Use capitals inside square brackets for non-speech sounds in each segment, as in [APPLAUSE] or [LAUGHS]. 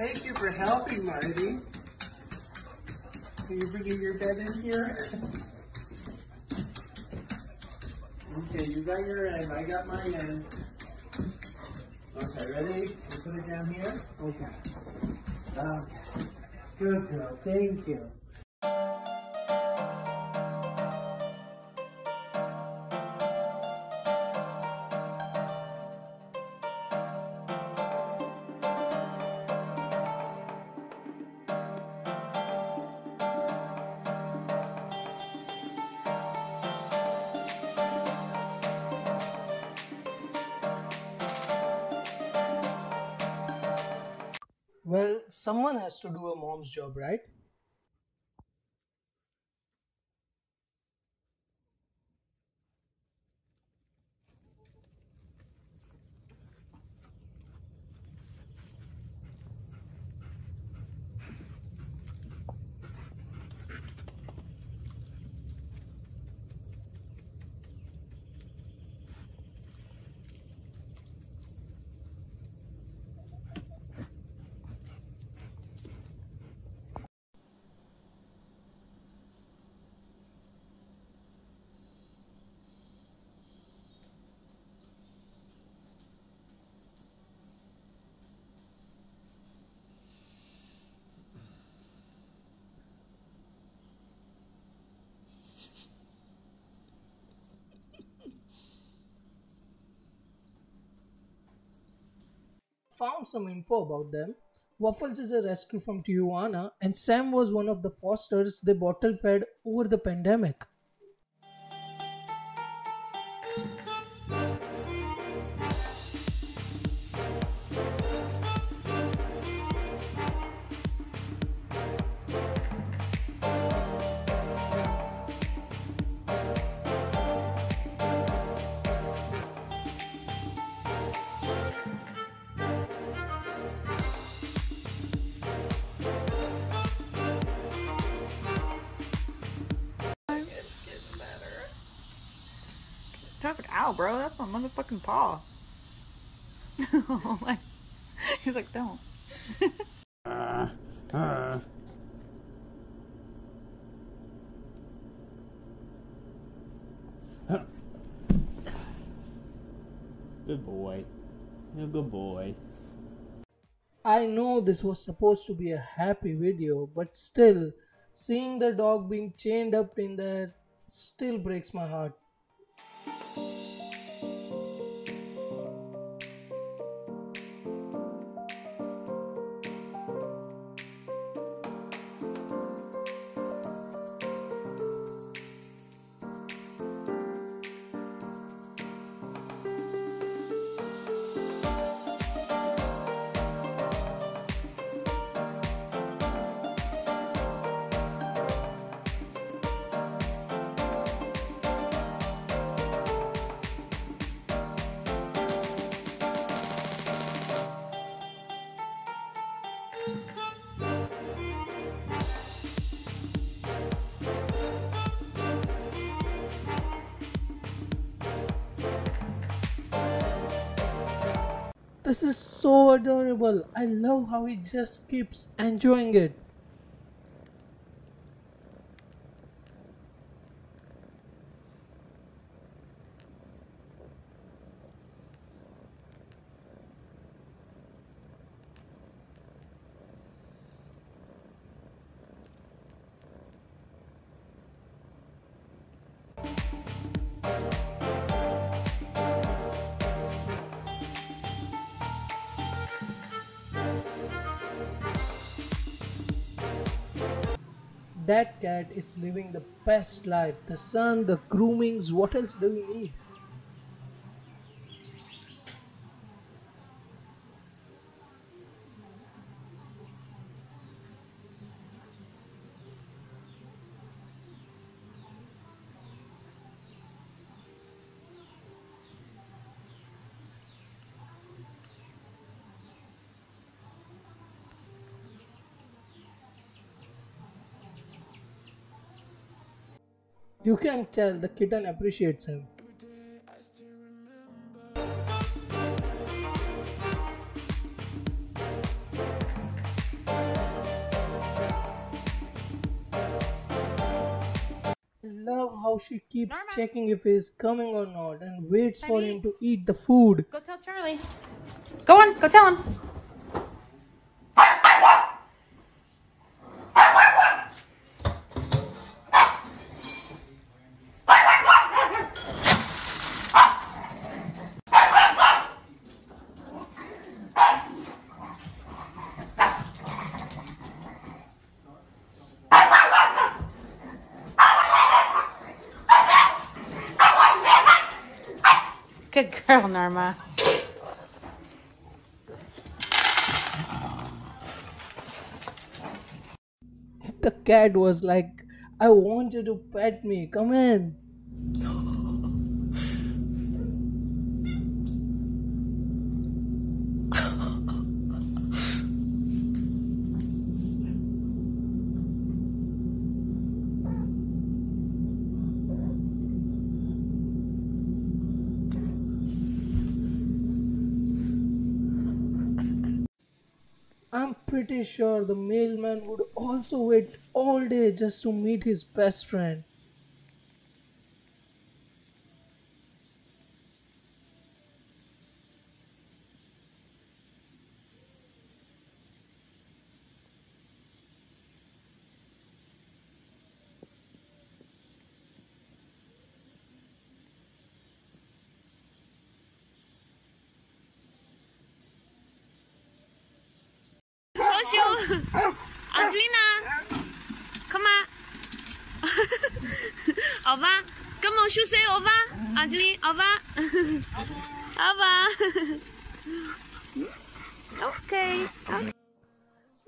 Thank you for helping, Marty. So you're bringing your bed in here? Okay, you got your end, I got mine end. Okay, ready? You put it down here? Okay. Okay. Good girl, thank you. Well, someone has to do a mom's job, right? Found some info about them. Waffles is a rescue from Tijuana, and Sam was one of the fosters they bottle fed over the pandemic. Traffic, ow, bro, that's my motherfucking paw. [LAUGHS] like, he's like, don't. Uh, uh. Good boy. You're a good boy. I know this was supposed to be a happy video, but still, seeing the dog being chained up in there still breaks my heart. This is so adorable. I love how he just keeps enjoying it. That cat is living the best life. The sun, the groomings, what else do we need? You can tell the kitten appreciates him. love how she keeps Norma. checking if he's coming or not and waits for him to eat the food. Go tell Charlie. Go on, go tell him. Good girl, Norma. The cat was like, I want you to pet me, come in. I'm pretty sure the mailman would also wait all day just to meet his best friend. [LAUGHS] Angelina, come on. [LAUGHS] over. come on, she say over. Angelina, over. over. okay. okay.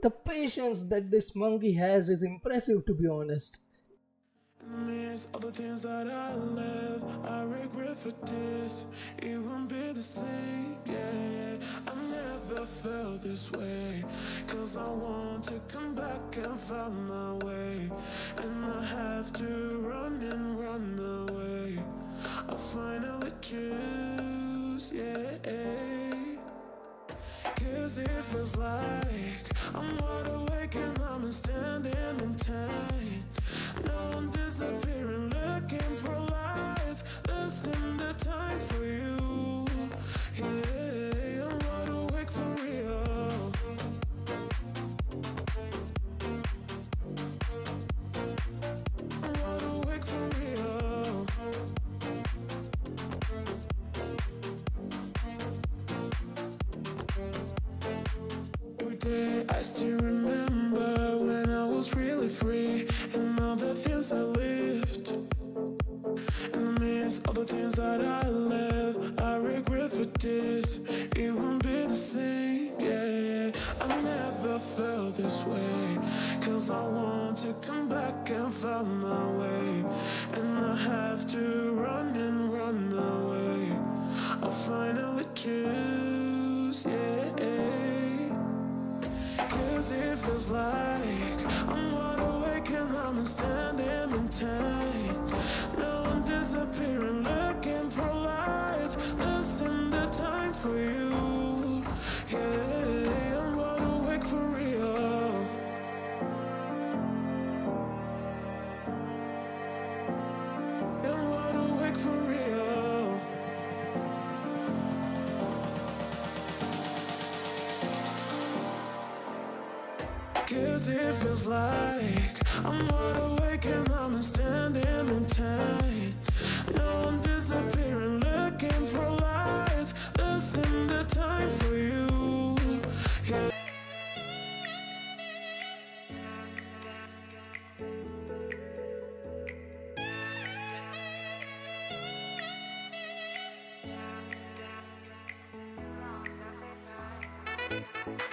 The patience that this monkey has is impressive to be honest. All the things that I I regret for this. It won't be the same, yeah this way. Cause I want to come back and find my way. And I have to run and run away. I finally choose. Yeah. Cause it feels like I'm wide awake and I'm standing in time. Now I'm disappearing, looking for light. Listen the time for you. Yeah, I'm wide awake for real. I still remember when I was really free and all the things I lived. And the midst of the things that I left, I regret for this. It won't be the same, yeah. I never felt this way. Cause I want to come back and find my way. And I have to run and run away. I'll finally choose, yeah. Cause it feels like I'm wide awake and I'm standing in time. Now I'm disappearing, looking for light. Listen the time for you. Yeah, I'm wide awake for real. Cause it feels like I'm wide awake and I'm standing in time. Now I'm disappearing, looking for light. Listen the time for you. Yeah. Thank